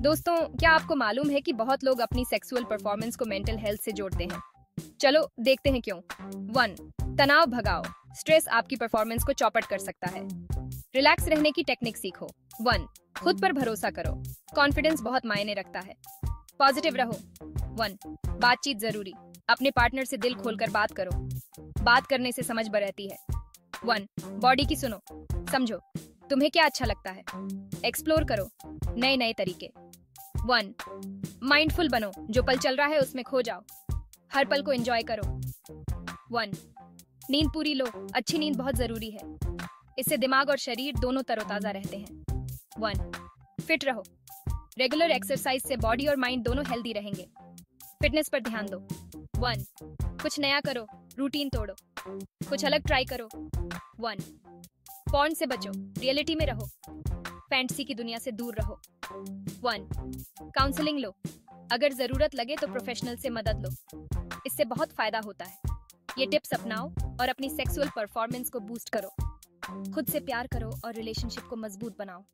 दोस्तों, क्या आपको मालूम है कि बहुत लोग अपनी सेक्सुअल परफॉर्मेंस को मेंटल हेल्थ से जोड़ते हैं? चलो, देखते हैं क्यों। वन तनाव भगाओ स्ट्रेस आपकी परफॉर्मेंस को चौपट कर सकता है। रिलैक्स रहने की टेक्निक सीखो। वन खुद पर भरोसा करो। कॉन्फिडेंस बहुत मायने रखता है। पॉजिटिव रहो। वन बातचीत ज़रूरी। अपने पार्टनर से दिल खोलकर बात करो। बात करने से समझ बढ़ती है। वन बॉडी की सुनो। समझो। तुम्हें क्या अच्छा लगता है? एक्सप्लोर करो। नए नए तरीके। वन माइंडफुल बनो। जो पल चल रहा है, उसमें खो जाओ। हर पल को एंजॉय करो। वन नींद पूरी लो। अच्छी नींद बहुत ज़रूरी है। इससे दिमाग और शरीर दोनों तरोताजा रहते हैं। वन फिट रहो। रेगुलर एक्सरसाइज से बॉडी और माइंड दोनों हेल्दी रहेंगे। फिटनेस पर ध्यान दो। वन कुछ नया करो। रूटीन तोड़ो। कुछ अलग ट्राई करो। वन पॉन्ड से बचो रियलिटी में रहो फैंटसी की दुनिया से दूर रहो। वन काउंसलिंग लो। अगर ज़रूरत लगे तो प्रोफेशनल से मदद लो। इससे बहुत फ़ायदा होता है। ये टिप्स अपनाओ और अपनी सेक्सुअल परफॉर्मेंस को बूस्ट करो। खुद से प्यार करो और रिलेशनशिप को मज़बूत बनाओ।